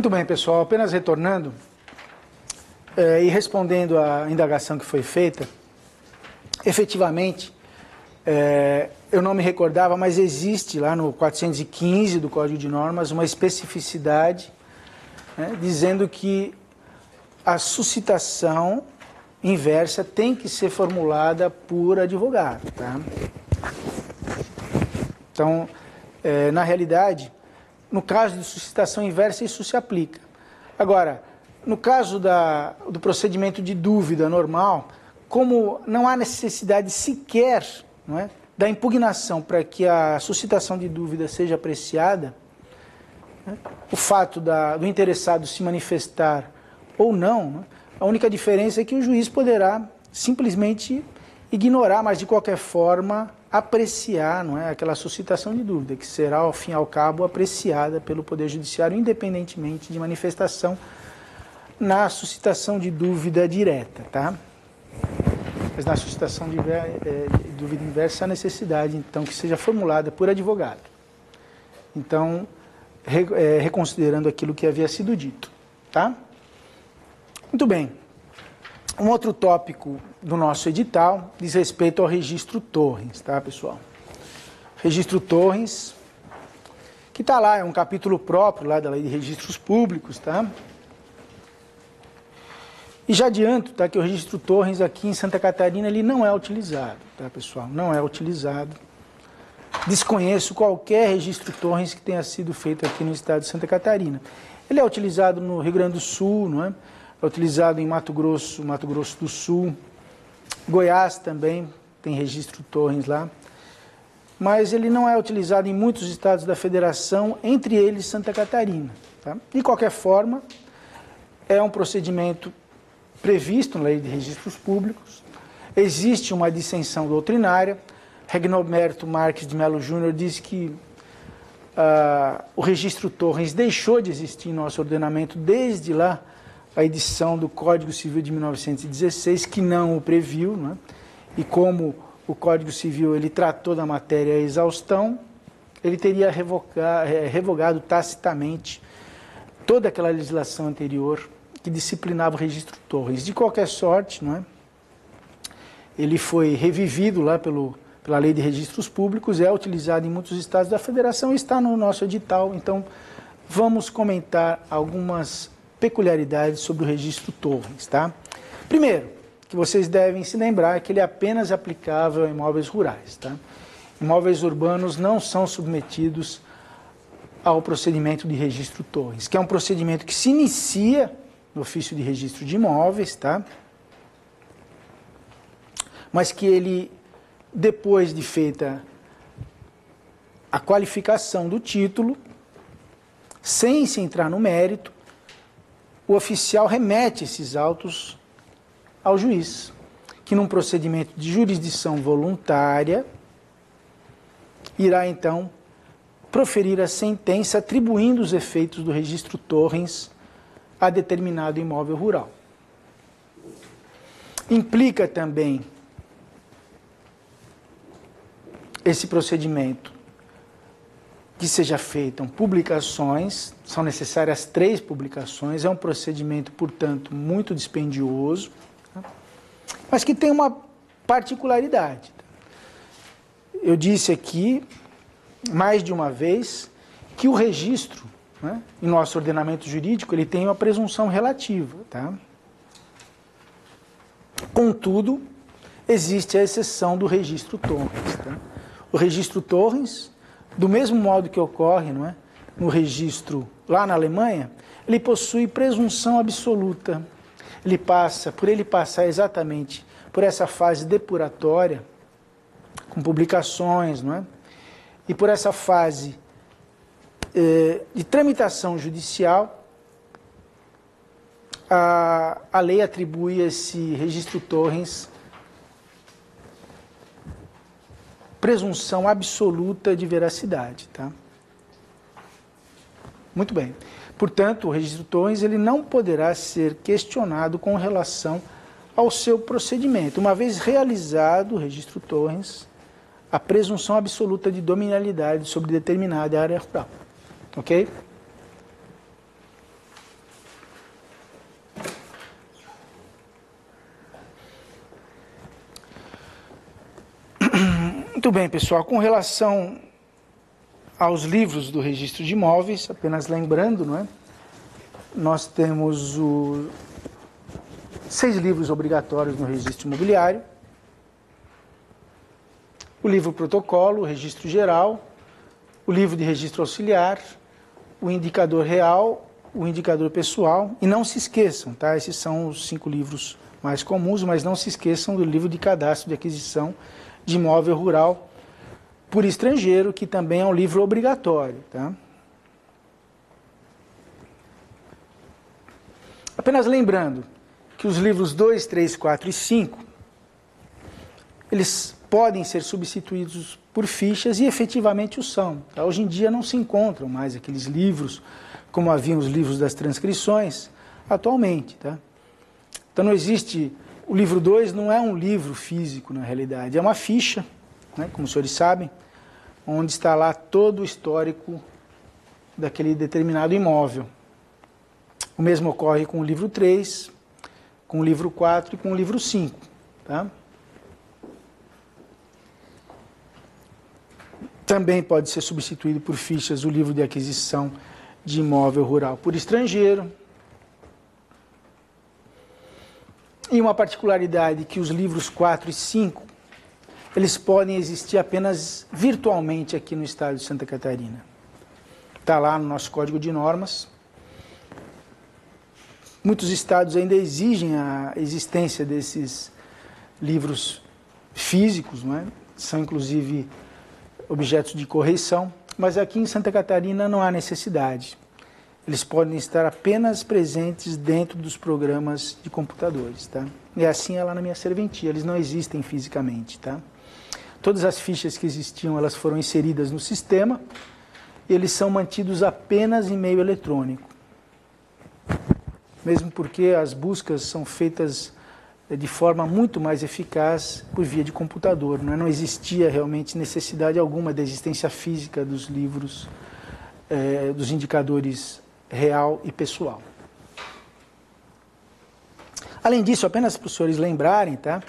Muito bem, pessoal. Apenas retornando é, e respondendo à indagação que foi feita, efetivamente, é, eu não me recordava, mas existe lá no 415 do Código de Normas uma especificidade né, dizendo que a suscitação inversa tem que ser formulada por advogado. Tá? Então, é, na realidade, no caso de suscitação inversa, isso se aplica. Agora, no caso da, do procedimento de dúvida normal, como não há necessidade sequer não é, da impugnação para que a suscitação de dúvida seja apreciada, né, o fato da, do interessado se manifestar ou não, né, a única diferença é que o juiz poderá simplesmente ignorar, mas de qualquer forma apreciar não é, aquela suscitação de dúvida, que será, ao fim e ao cabo, apreciada pelo Poder Judiciário, independentemente de manifestação na suscitação de dúvida direta. Tá? Mas na suscitação de, de dúvida inversa, há necessidade, então, que seja formulada por advogado. Então, re, é, reconsiderando aquilo que havia sido dito. Tá? Muito bem. Um outro tópico do nosso edital diz respeito ao registro Torres, tá, pessoal? Registro Torres, que está lá, é um capítulo próprio lá da Lei de Registros Públicos, tá? E já adianto, tá, que o registro Torres aqui em Santa Catarina ele não é utilizado, tá, pessoal? Não é utilizado. Desconheço qualquer registro Torres que tenha sido feito aqui no estado de Santa Catarina. Ele é utilizado no Rio Grande do Sul, não é? É utilizado em Mato Grosso, Mato Grosso do Sul. Goiás também tem registro Torres lá. Mas ele não é utilizado em muitos estados da federação, entre eles Santa Catarina. Tá? De qualquer forma, é um procedimento previsto na Lei de Registros Públicos. Existe uma dissensão doutrinária. Regnoberto Marques de Melo Júnior diz que uh, o registro Torres deixou de existir em nosso ordenamento desde lá a edição do Código Civil de 1916, que não o previu, né? e como o Código Civil ele tratou da matéria a exaustão, ele teria revogar, é, revogado tacitamente toda aquela legislação anterior que disciplinava o registro Torres. De qualquer sorte, não é? ele foi revivido lá pelo, pela Lei de Registros Públicos, é utilizado em muitos estados da federação e está no nosso edital. Então, vamos comentar algumas peculiaridades sobre o registro Torres. Tá? Primeiro, que vocês devem se lembrar que ele é apenas aplicável a imóveis rurais. Tá? Imóveis urbanos não são submetidos ao procedimento de registro Torres, que é um procedimento que se inicia no ofício de registro de imóveis, tá? mas que ele, depois de feita a qualificação do título, sem se entrar no mérito, o oficial remete esses autos ao juiz, que num procedimento de jurisdição voluntária irá então proferir a sentença atribuindo os efeitos do registro Torrens a determinado imóvel rural. Implica também esse procedimento que seja feitam publicações, são necessárias três publicações, é um procedimento, portanto, muito dispendioso, mas que tem uma particularidade. Eu disse aqui, mais de uma vez, que o registro, né, em nosso ordenamento jurídico, ele tem uma presunção relativa. Tá? Contudo, existe a exceção do registro Torres. Tá? O registro Torres do mesmo modo que ocorre não é, no registro lá na Alemanha, ele possui presunção absoluta. Ele passa, por ele passar exatamente por essa fase depuratória, com publicações, não é? e por essa fase eh, de tramitação judicial, a, a lei atribui esse registro Torrens presunção absoluta de veracidade. Tá? Muito bem. Portanto, o registro Torres ele não poderá ser questionado com relação ao seu procedimento. Uma vez realizado o registro Torres, a presunção absoluta de dominalidade sobre determinada área rural. Ok? Muito bem, pessoal. Com relação aos livros do registro de imóveis, apenas lembrando, não é? Nós temos o, seis livros obrigatórios no registro imobiliário. O livro protocolo, o registro geral, o livro de registro auxiliar, o indicador real, o indicador pessoal. E não se esqueçam, tá? Esses são os cinco livros mais comuns, mas não se esqueçam do livro de cadastro de aquisição de imóvel rural por estrangeiro, que também é um livro obrigatório. Tá? Apenas lembrando que os livros 2, 3, 4 e 5, eles podem ser substituídos por fichas e efetivamente o são. Tá? Hoje em dia não se encontram mais aqueles livros, como haviam os livros das transcrições, atualmente. Tá? Então não existe. O livro 2 não é um livro físico, na realidade, é uma ficha, né, como os senhores sabem, onde está lá todo o histórico daquele determinado imóvel. O mesmo ocorre com o livro 3, com o livro 4 e com o livro 5. Tá? Também pode ser substituído por fichas o livro de aquisição de imóvel rural por estrangeiro, Uma particularidade que os livros 4 e 5, eles podem existir apenas virtualmente aqui no estado de Santa Catarina. Está lá no nosso código de normas. Muitos estados ainda exigem a existência desses livros físicos, não é? são inclusive objetos de correção, mas aqui em Santa Catarina não há necessidade eles podem estar apenas presentes dentro dos programas de computadores, tá? E assim é lá na minha serventia, eles não existem fisicamente, tá? Todas as fichas que existiam, elas foram inseridas no sistema, eles são mantidos apenas em meio eletrônico. Mesmo porque as buscas são feitas eh, de forma muito mais eficaz por via de computador. Não, é? não existia realmente necessidade alguma da existência física dos livros, eh, dos indicadores real e pessoal. Além disso, apenas para os senhores lembrarem, tá,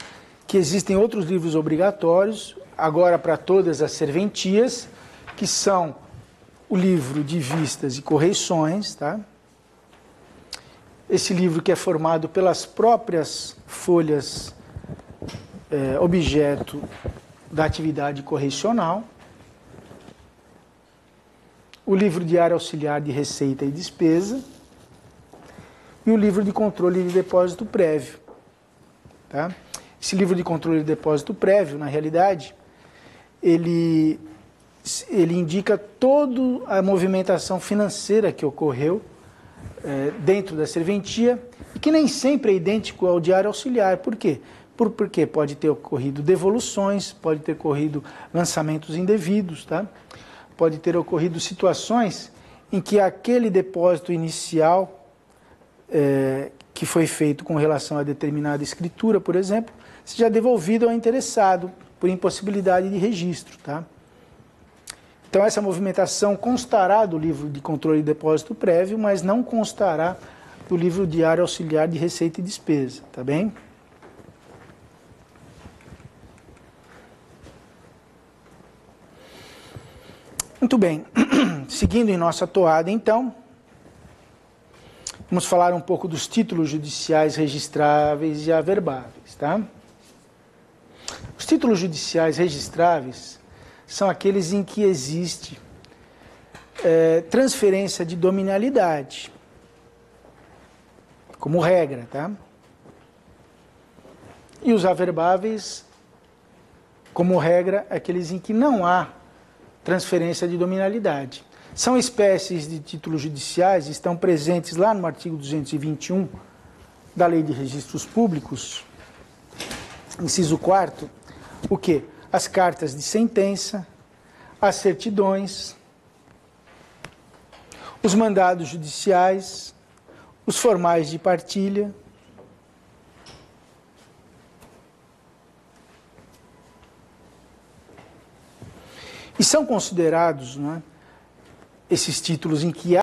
que existem outros livros obrigatórios, agora para todas as serventias, que são o livro de vistas e correições, tá? Esse livro que é formado pelas próprias folhas é, objeto da atividade correcional o livro diário auxiliar de receita e despesa e o livro de controle de depósito prévio. Tá? Esse livro de controle de depósito prévio, na realidade, ele, ele indica toda a movimentação financeira que ocorreu é, dentro da serventia que nem sempre é idêntico ao diário auxiliar. Por quê? Por, porque pode ter ocorrido devoluções, pode ter ocorrido lançamentos indevidos, tá? Pode ter ocorrido situações em que aquele depósito inicial é, que foi feito com relação a determinada escritura, por exemplo, seja devolvido ao interessado por impossibilidade de registro. Tá? Então, essa movimentação constará do livro de controle de depósito prévio, mas não constará do livro diário auxiliar de receita e despesa. Tá bem? Muito bem, seguindo em nossa toada, então, vamos falar um pouco dos títulos judiciais registráveis e averbáveis, tá? Os títulos judiciais registráveis são aqueles em que existe é, transferência de dominialidade, como regra, tá? E os averbáveis, como regra, aqueles em que não há transferência de dominalidade. São espécies de títulos judiciais, estão presentes lá no artigo 221 da Lei de Registros Públicos, inciso 4 o que? As cartas de sentença, as certidões, os mandados judiciais, os formais de partilha, E são considerados né, esses títulos em que há